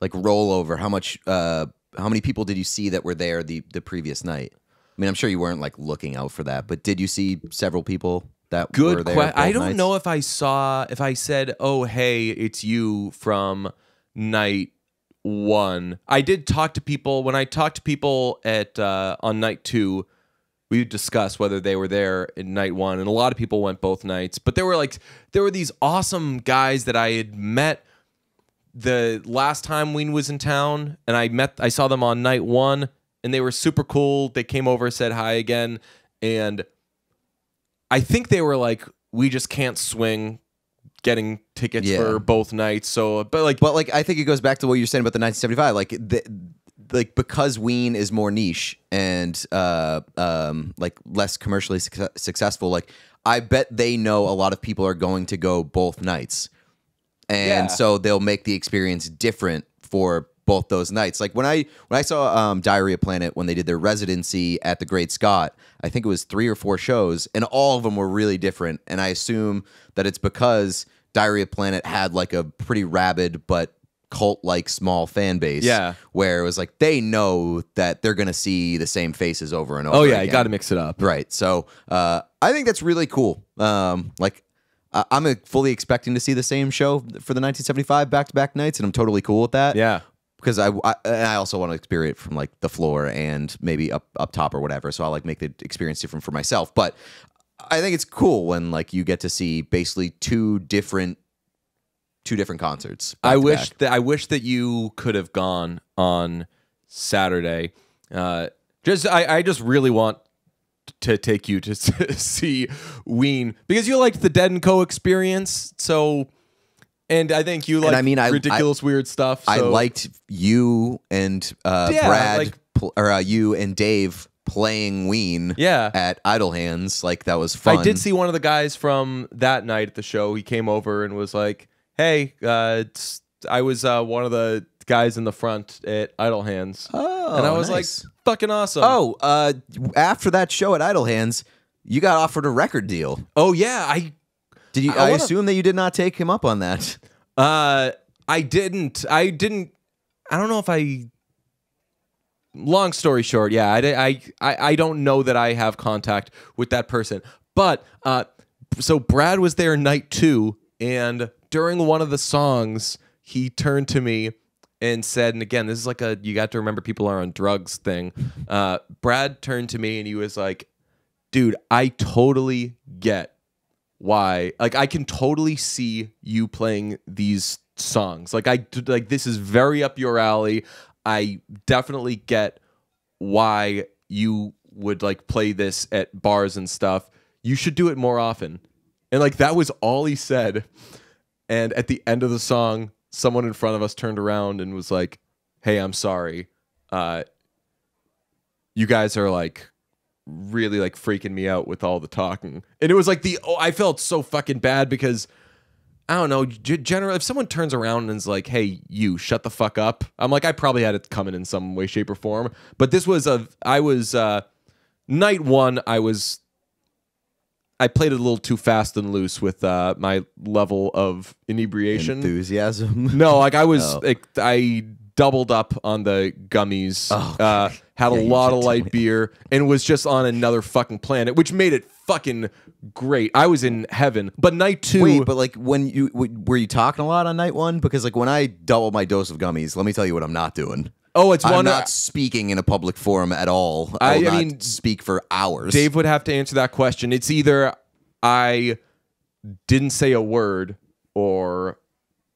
like rollover. How much? Uh, how many people did you see that were there the the previous night? I mean, I'm sure you weren't like looking out for that, but did you see several people that were Good there? question. I don't nights? know if I saw if I said, "Oh, hey, it's you from night one." I did talk to people when I talked to people at uh, on night two. We discussed whether they were there in night one, and a lot of people went both nights. But there were like there were these awesome guys that I had met the last time Ween was in town, and I met I saw them on night one, and they were super cool. They came over, said hi again, and I think they were like, we just can't swing getting tickets Yeah. for both nights. So, but like, But like, I think it goes back to what you're saying about the 1975. Like, the, like because Ween is more niche and uh, um, like less commercially suc successful. Like, I bet they know a lot of people are going to go both nights, and Yeah. so they'll make the experience different for both those nights. Like when I when I saw um, Diarrhea Planet when they did their residency at the Great Scott, I think it was three or four shows, and all of them were really different. And I assume that it's because Diarrhea Planet had like a pretty rabid but cult like small fan base. Yeah. where it was like they know that they're gonna see the same faces over and over. oh yeah, you got to mix it up. Right. So uh, I think that's really cool. Um, like I'm uh, fully expecting to see the same show for the 1975 back to back nights, and I'm totally cool with that. Yeah. Because I, I and I also want to experience it from like the floor and maybe up up top or whatever. So I'll like make the experience different for myself. But I think it's cool when like you get to see basically two different two different concerts. I wish back. that I wish that you could have gone on Saturday. Uh, just I, I just really want to take you to <laughs> see Ween because you liked the Dead and Co experience. So, and I think you like I mean, I- ridiculous weird stuff. I liked you and uh, Yeah, Brad, like- or uh, you and Dave playing Ween. Yeah. at Idle Hands. Like that was fun. I did see one of the guys from that night at the show. He came over and was like, "Hey, uh, I was uh, one of the guys in the front at Idle Hands." Oh, and I was nice. like, "Fucking awesome!" Oh, uh, after that show at Idle Hands, you got offered a record deal. oh yeah, I Did you? I I, wanna- assume that you did not take him up on that. <laughs> Uh, I didn't. I didn't. I don't know if I. Long story short, yeah, I, I, I, I don't know that I have contact with that person. But uh, so Brad was there night two, and during one of the songs, he turned to me and said, and again, this is like a you got to remember people are on drugs thing. Uh, Brad turned to me and he was like, "Dude, I totally get why like i can totally see you playing these songs. Like i like this is very up your alley. I definitely get why you would like play this at bars and stuff. You should do it more often. And like that was all he said. And at the end of the song someone in front of us turned around and was like hey i'm sorry. Uh you guys are like really like freaking me out with all the talking. And it was like the oh, I felt so fucking bad because I don't know. G- generally, if someone turns around and is like, "Hey, you, shut the fuck up," I'm like, I probably had it coming in some way, shape, or form. But this was a, I was uh, night one. I was, I played it a little too fast and loose with uh, my level of inebriation. Enthusiasm. No, like I was, <laughs> Oh. like, I doubled up on the gummies. Oh, uh, had Yeah, a lot of light beer and was just on another fucking planet, which made it fucking great. I was in heaven. But night two, Wait, but like when you were you talking a lot on night one? Because like when I double my dose of gummies, let me tell you what I'm not doing. Oh, it's one. I'm not speaking in a public forum at all. I- I, I mean, speak for hours. Dave would have to answer that question. It's either I didn't say a word or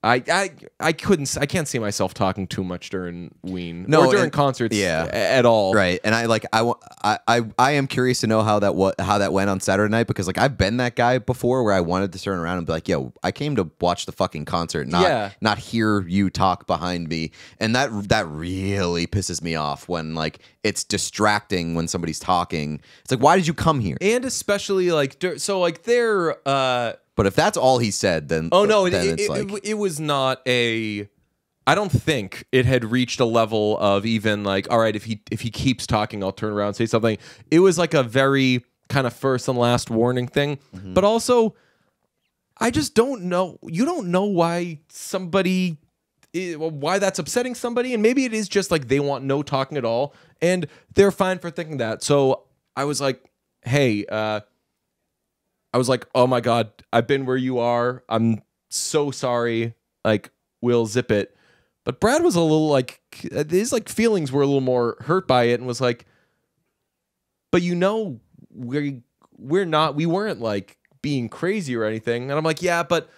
I I I couldn't I can't see myself talking too much during Ween No, or during and- concerts yeah. at all. Right, and I like I, I I I am curious to know how that what how that went on Saturday night because like I've been that guy before where I wanted to turn around and be like, "Yo, I came to watch the fucking concert, not Yeah. not hear you talk behind me," and that that really pisses me off when like it's distracting when somebody's talking. It's like, why did you come here? And especially like so like they're uh But if that's all he said, then Oh no, it, then it, it, like it, it was not a. I don't think it had reached a level of even like, all right, if he if he keeps talking, I'll turn around and say something. It was like a very kind of first and last warning thing, Mm-hmm. but also, I just don't know. You don't know why somebody. Why that's upsetting somebody, and maybe it is just like they want no talking at all, and they're fine for thinking that. So I was like, "Hey, uh, I was like, oh my God, I've been where you are. I'm so sorry. Like, we'll zip it. But Brad was a little like, his like feelings were a little more hurt by it and was like, but you know, we're, we're not, we weren't like being crazy or anything. And I'm like, yeah, but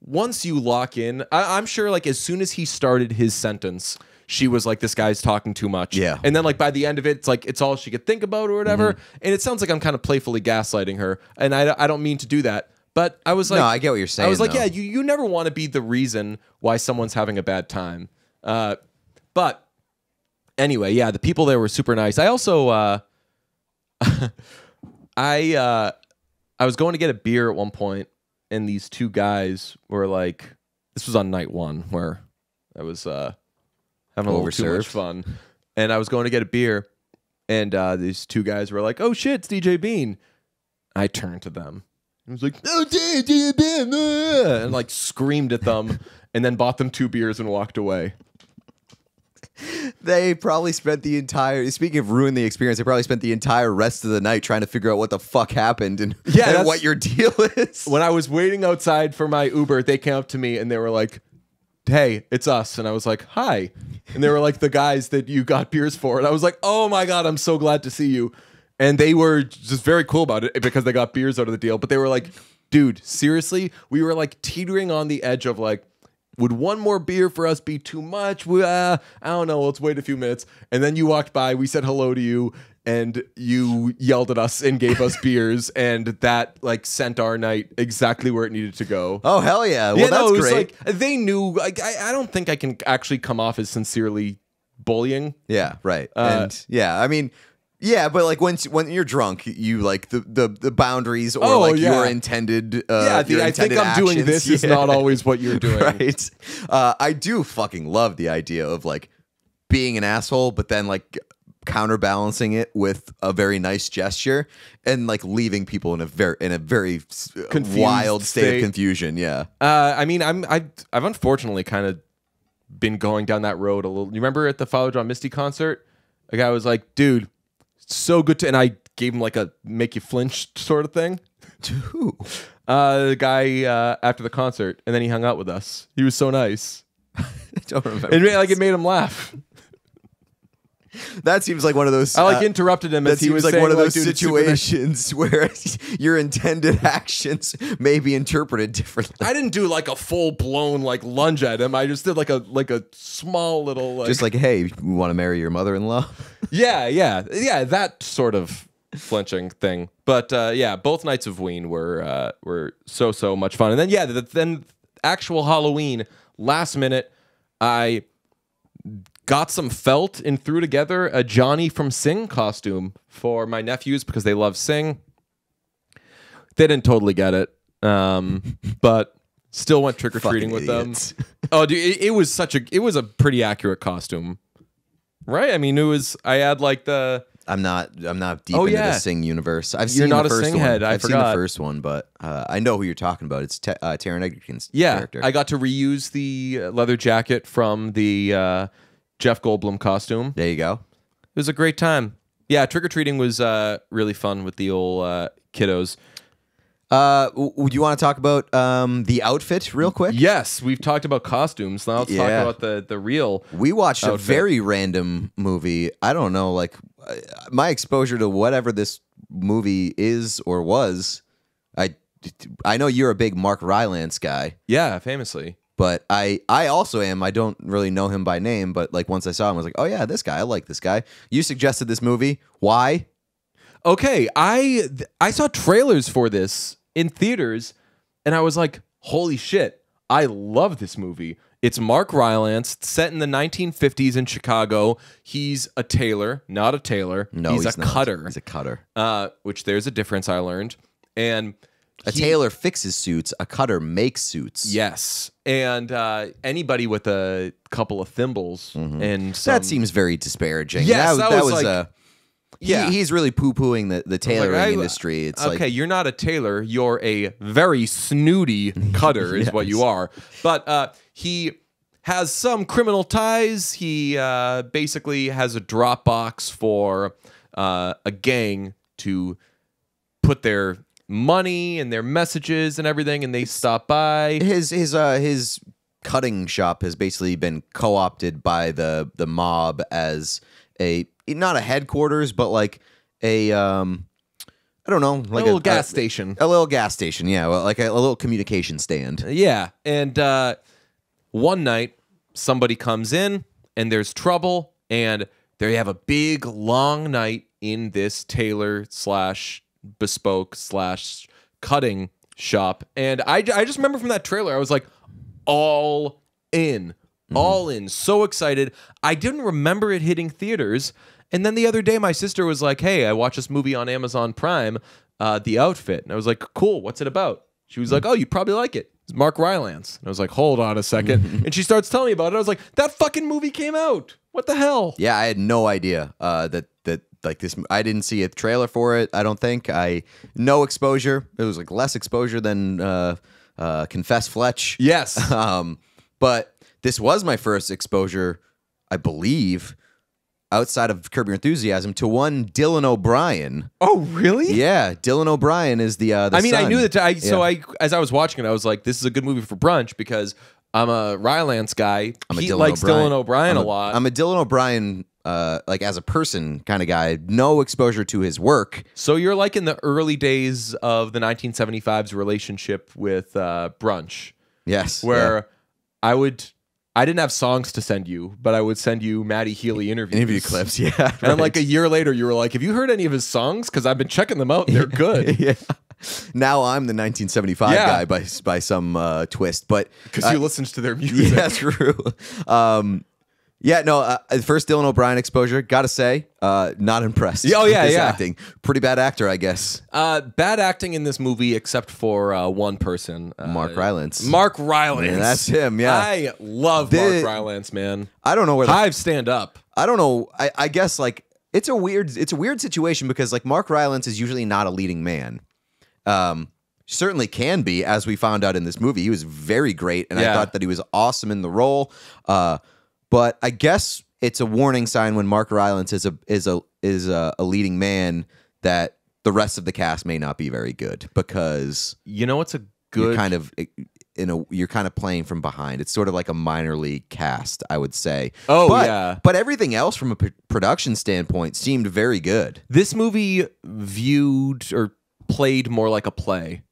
once you lock in, I, I'm sure like as soon as he started his sentence, she was like, this guy's talking too much. Yeah. And then like by the end of it, it's like, it's all she could think about or whatever. And it sounds like I'm kind of playfully gaslighting her. And I, I don't mean to do that. But I was like, No, I get what you're saying. I was like, though. yeah, you, you never want to be the reason why someone's having a bad time. Uh, but anyway, yeah, the people there were super nice. I also, uh, <laughs> I, uh, I was going to get a beer at one point, and these two guys were like, this was on night one where I was uh, having a little too much Overserved. fun, and I was going to get a beer, and uh, these two guys were like, "Oh shit, it's DJ Bean." I turned to them. I was like, "Oh, DJ Bean!" uh," and like screamed at them, <laughs> and then bought them two beers and walked away. They probably spent the entire. Speaking of ruin the experience, they probably spent the entire rest of the night trying to figure out what the fuck happened and, Yeah, and that's- what your deal is. When I was waiting outside for my Uber, they came up to me and they were like, "Hey, it's us," and I was like, "Hi," and they were like the guys that you got beers for, and I was like, "Oh my god, I'm so glad to see you," and they were just very cool about it because they got beers out of the deal, but they were like, "Dude, seriously?" We were like teetering on the edge of like. Would one more beer for us be too much? We, uh, I don't know. Let's wait a few minutes. And then you walked by. We said hello to you, and you yelled at us and gave us <laughs> beers, and that like sent our night exactly where it needed to go. Oh hell yeah! Well, yeah, that's no, great. like they knew. Like, I, I don't think I can actually come off as sincerely bullying. yeah, right. Uh, and yeah, I mean, yeah, but like when when you're drunk, you like the the, the boundaries or Oh, like yeah. your intended. Uh, yeah, the, your I think I'm doing actions. this is <laughs> not always what you're doing. <laughs> right. Uh, I do fucking love the idea of like being an asshole, but then like counterbalancing it with a very nice gesture and like leaving people in a very in a very uh, Confused wild state, state. of confusion. Yeah. Uh, I mean, I'm I've, I've unfortunately kind of been going down that road a little. You remember at the Father John Misty concert, a guy was like, "Dude, so good to," and I gave him like a make you flinch sort of thing. Who? Uh, the guy uh, after the concert, and then he hung out with us. He was so nice. <laughs> I don't remember. It made, like it made him laugh. That seems like one of those. I like uh, interrupted him that as he was like saying, one of like, those "Dude, it's super nice." situations <laughs> where your intended actions may be interpreted differently. I didn't do like a full blown like lunge at him. I just did like a like a small little like, Just like, hey, you want to marry your mother-in-law? <laughs> yeah yeah yeah that sort of flinching thing. But uh, yeah, both nights of Ween were uh, were so so much fun. And then yeah, the, then actual Halloween last minute, I got some felt and threw together a Johnny from Sing costume for my nephews because they love Sing. They didn't totally get it, um, <laughs> but still went trick or treating with them. <laughs> Oh, dude, it, it was such a it was a pretty accurate costume, right? I mean, it was. I had like the I'm not. I'm not deep Oh, into yeah. the Sing universe. I've You're seen not the a first Sing one. head, I I've seen the first one, but uh, I know who you're talking about. It's te- uh, Taron Egerton's yeah. character. I got to reuse the leather jacket from the uh, Jeff Goldblum costume. there you go. It was a great time. Yeah, trick or treating was uh, really fun with the old uh, kiddos. Uh, would you want to talk about um the outfit real quick? Yes, we've talked about costumes. Now let's talk about the the real. We watched a very random movie. I don't know, like uh, my exposure to whatever this movie is or was. I I know you're a big Mark Rylance guy, Yeah, famously. But I I also am. I don't really know him by name, but like once I saw him, I was like, oh yeah, this guy. I like this guy. You suggested this movie. Why? Okay, I I saw trailers for this in theaters, and I was like, "Holy shit! I love this movie." It's Mark Rylance, set in the 1950s in Chicago. He's a tailor, not a tailor. No, he's, he's, a not. cutter. He's a cutter. uh, which there's a difference I learned. And A he- tailor fixes suits. A cutter makes suits. Yes, and uh, anybody with a couple of thimbles and some, that seems very disparaging. Yes, that, that was was like- uh, he- Yeah. he's really poo pooing the, the tailoring I- industry. It's okay, like you're not a tailor. You're a very snooty <laughs> cutter, is what you are. But uh, he has some criminal ties. He uh, basically has a drop box for uh, a gang to put their money and their messages and everything, and they stop by. his his uh his cutting shop has basically been co-opted by the the mob as a not a headquarters but like a um I don't know like a little a, gas a- station. a little gas station yeah well, like a, a little communication stand Yeah. And uh, one night, somebody comes in and there's trouble, and they have a big, long night in this tailor slash bespoke slash cutting shop. And I, I just remember from that trailer, I was like, all in, all in, so excited. I didn't remember it hitting theaters. And then the other day, my sister was like, "Hey, I watched this movie on Amazon Prime, uh, The Outfit," and I was like, "Cool, what's it about?" She was like, "Oh, you'd probably like it. It's Mark Rylance." And I was like, "Hold on a second. <laughs> and she starts telling me about it. I was like, "That fucking movie came out. What the hell?" yeah I had no idea uh that like this I didn't see a trailer for it I don't think I no exposure it was like less exposure than uh uh confess Fletch Yes. <laughs> um, but this was my first exposure, I believe, outside of Curb Your Enthusiasm to one Dylan O'Brien. oh, really? Yeah, Dylan O'Brien is the. Uh, the I mean, I knew that. I so I as I was watching it, I was like, "This is a good movie for brunch" because I'm a Rylance guy. I'm a he Dylan likes O'Brien. Dylan O'Brien I'm a, lot. I'm a Dylan O'Brien, uh, like as a person kind of guy. No exposure to his work. So you're like in the early days of the 1975's relationship with uh, Brunch, Yes, where I would, I didn't have songs to send you, but I would send you Matty Healy interviews. interview clips. Yeah, <laughs> And then like a year later, you were like, "Have you heard any of his songs? Because I've been checking them out. and They're <laughs> good." <laughs> yeah. Now I'm the 1975 Yeah. guy by by some uh, twist, but Because uh, you listened to their music. Yeah, true. Um, yeah, no. Uh, first Dylan O'Brien exposure. Gotta say, uh, not impressed. Yeah, oh, yeah, yeah. Acting, pretty bad actor, I guess. Uh, bad acting in this movie, except for uh, one person, uh, Mark Rylance. Mark Rylance. Yeah, that's him, yeah. I love The- Mark Rylance, man. I don't know where the Hive, stand up. I don't know. I, I guess like it's a weird it's a weird situation because like Mark Rylance is usually not a leading man. Um certainly can be as we found out in this movie. He was very great and I thought that he was awesome in the role. Uh but I guess it's a warning sign when Mark Rylance is a is a is a, a leading man that the rest of the cast may not be very good because You know what's a good kind of eh, in a you're kind of playing from behind. It's sort of like a minor league cast, I would say. Oh, but, yeah. But everything else from a p- production standpoint seemed very good. this movie viewed or played more like a play.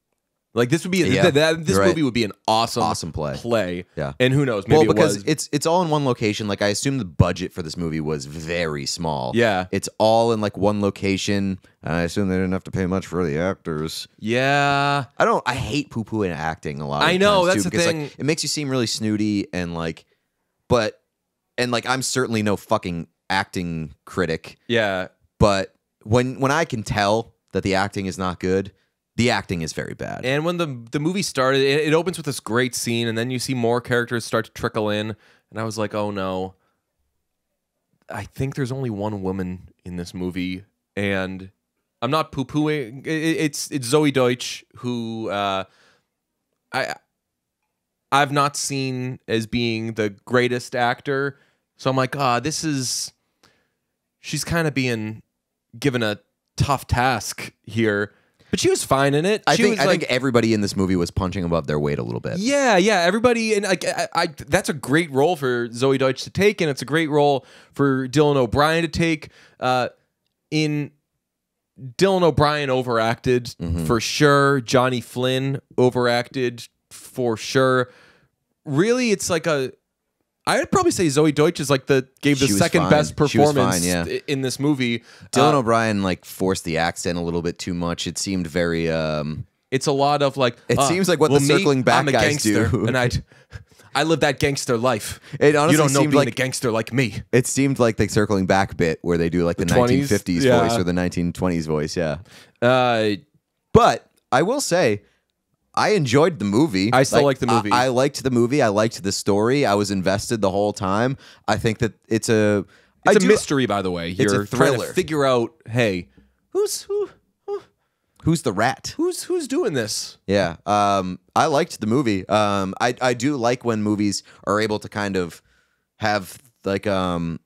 Like this would be Yeah, th- that, this right. movie would be an awesome Awesome play. Play. Yeah. And who knows? Maybe well, because it it's it's all in one location. Like I assume the budget for this movie was very small. Yeah. it's all in like one location. And I assume they didn't have to pay much for the actors. yeah. I don't. I hate poo poo in acting a lot. I know, that's too, the because, thing. Like, it makes you seem really snooty and like, but and like I'm certainly no fucking acting critic. Yeah. but when when I can tell that the acting is not good, the acting is very bad. And when the the movie started, it, it opens with this great scene, and then you see more characters start to trickle in, and I was like, oh no. I think there's only one woman in this movie, and I'm not poo pooing. It's it's Zoey Deutch who uh, I I've not seen as being the greatest actor, so I'm like, ah, this is she's kind of being given a tough task here but she was fine in it. I She think I like, think everybody in this movie was punching above their weight a little bit. Yeah, yeah. Everybody, and like, I, I, that's a great role for Zoey Deutch to take, and it's a great role for Dylan O'Brien to take. Uh, in Dylan O'Brien overacted Mm-hmm. for sure. Johnny Flynn overacted for sure. Really, it's like a. I'd probably say Zoey Deutch is like the gave the second fine. best performance fine, yeah. in this movie. Dylan Uh, O'Brien like forced the accent a little bit too much. It seemed very um It's a lot of like. It uh, seems like what the me, circling back I'm a guys gangster, do. and I, <laughs> I live that gangster life. It honestly you don't know seemed being a gangster like me. it seemed like the circling back bit where they do like the, 20s? 1950s Yeah. voice or the 1920s voice, yeah. Uh, But I will say, I enjoyed the movie. I still like the movie. I, liked the movie. I liked the story. I was invested the whole time. I think that it's a it's I a do- mystery, by the way. a You're trying thriller. to figure out, hey, who's who, who- Who's the rat? who's who's doing this? Yeah. Um, I liked the movie. Um, I I do like when movies are able to kind of have like um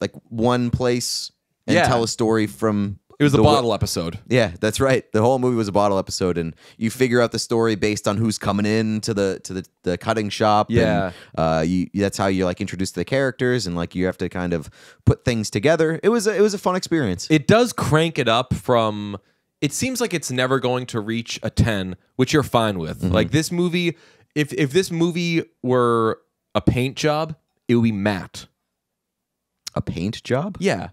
like one place and Yeah. tell a story from It was a bottle episode. Yeah, that's right. The whole movie was a bottle episode, and you figure out the story based on who's coming in to the to the, the cutting shop. and, Yeah. uh, you that's how you like introduce the characters, and like you have to kind of put things together. It was a, it was a fun experience. It does crank it up from. It seems like it's never going to reach a ten, which you're fine with. Mm-hmm. Like this movie, if if this movie were a paint job, it would be matte. a paint job? Yeah,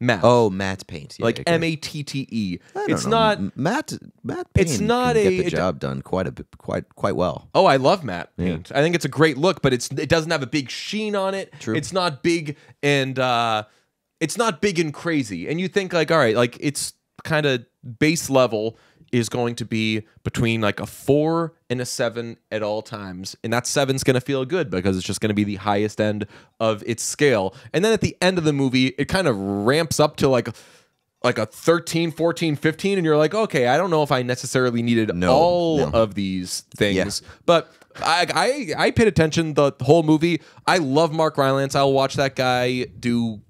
matte. Oh, matte paint. Yeah, like okay. M A T T E. It's know. not. M- matte matte paint. It's not a- get the job done quite a bit, quite quite well. Oh, I love matte paint. I think it's a great look, but it's it doesn't have a big sheen on it. True. It's not big and uh it's not big and crazy. And you think like, all right, like it's kind of base level is going to be between like a four and a seven at all times. And that seven's gonna feel good because it's just gonna be the highest end of its scale. And then at the end of the movie, it kind of ramps up to like like a 13 14 15 and you're like okay i don't know if i necessarily needed No, all no. of these things but I, I i paid attention the whole movie i love mark rylance i'll watch that guy do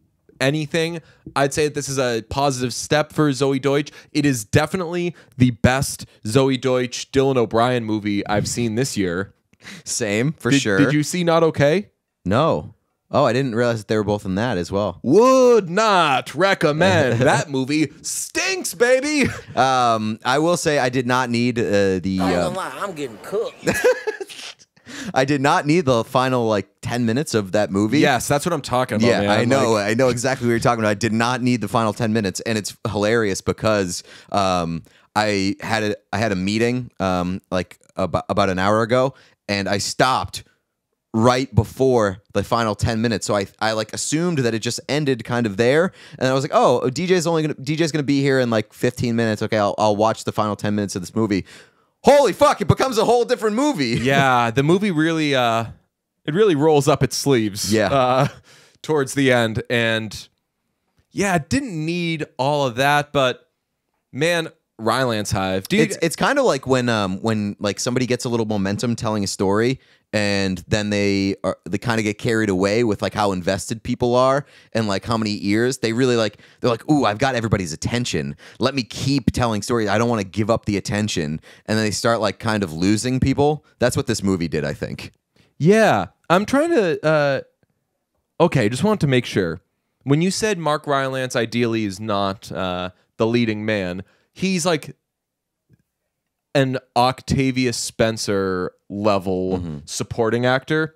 anything i'd say that this is a positive step for zoey deutch it is definitely the best zoey deutch dylan o'brien movie i've seen this year Same for did, sure. did you see not okay No. Oh, I didn't realize that they were both in that as well. would not recommend <laughs> that movie stinks baby Um, I will say I did not need uh, the. I Uh, lie, I'm getting cooked. <laughs> <laughs> I did not need the final like ten minutes of that movie. yes that's what i'm talking about Yeah, man. I know. Like- I know exactly what you're talking about. I did not need the final ten minutes, and it's hilarious because um, I had a I had a meeting um, like about, about an hour ago, and I stopped right before the final 10 minutes so I, I like assumed that it just ended kind of there and i was like oh dj's only gonna dj's gonna be here in like 15 minutes okay i'll, I'll watch the final 10 minutes of this movie holy fuck it becomes a whole different movie <laughs> yeah, the movie really uh it really rolls up its sleeves. Yeah. Uh <laughs> towards the end. And yeah, it didn't need all of that, but man, Rylance Hive. Dude, it's it's kind of like when um when like somebody gets a little momentum telling a story and then they are they kind of get carried away with like how invested people are and like how many ears. They really like they're like ooh I've got everybody's attention. Let me keep telling stories. I don't want to give up the attention. And then they start like kind of losing people. That's what this movie did I think. Yeah. I'm trying to uh okay, just want to make sure. When you said Mark Rylance ideally is not uh the leading man, he's like an Octavia Spencer level Mm-hmm. supporting actor.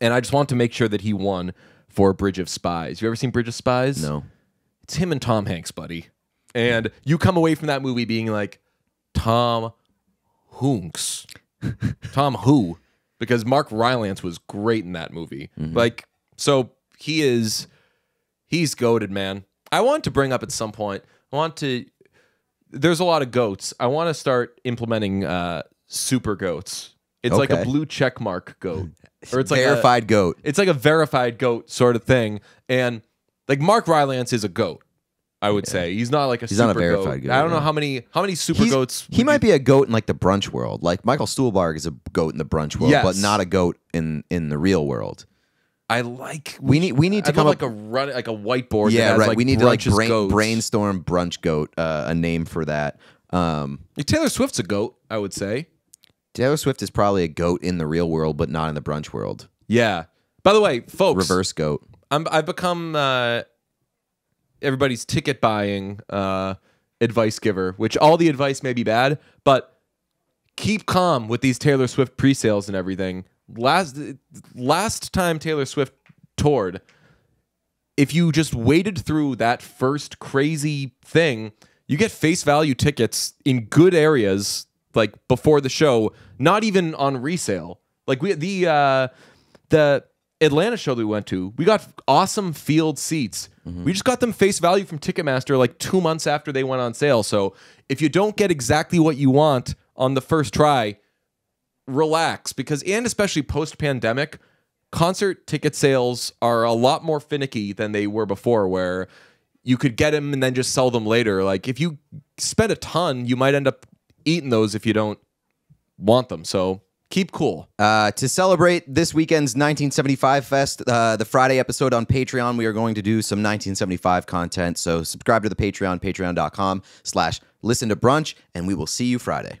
And I just want to make sure that he won for Bridge of Spies. You ever seen Bridge of Spies? no It's him and Tom Hanks, buddy. And you come away from that movie being like, Tom Hunks. <laughs> Tom who? Because Mark Rylance was great in that movie. Like, so he is he's goaded, man. I want to bring up at some point. I want to there's a lot of goats. I want to start implementing uh super goats. It's like a blue check mark goat. <laughs> Or it's like a, verified goat it's like a verified goat sort of thing. And like Mark Rylance is a goat. I would say he's not like a He's super not a verified goat, I don't know how many how many super He's- goats he might be a goat in like the brunch world like Michael Stuhlbarg is a goat in the brunch world but not a goat in in the real world I like We need- we need to I'd come up- like a run like a whiteboard. Yeah, right. Like we need to like brain, brainstorm brunch goat, uh, a name for that. Um, Taylor Swift's a goat, I would say. Taylor Swift is probably a goat in the real world, but not in the brunch world. Yeah. By the way, folks, Reverse goat. I'm I've become uh, everybody's ticket buying uh, advice giver, which all the advice may be bad, but keep calm with these Taylor Swift pre-sales and everything. Last last time Taylor Swift toured, if you just waited through that first crazy thing, you get face value tickets in good areas like before the show, not even on resale. Like we the uh the Atlanta show that we went to, we got awesome field seats. We just got them face value from Ticketmaster like 2 months after they went on sale. So, if you don't get exactly what you want on the first try, relax because and especially post pandemic concert ticket sales are a lot more finicky than they were before where you could get them and then just sell them later like if you spend a ton you might end up eating those if you don't want them so keep cool Uh, to celebrate this weekend's 1975 Fest, uh, the Friday episode on Patreon, we are going to do some 1975 content. So subscribe to the Patreon, patreon.com slash listen to brunch, and we will see you Friday.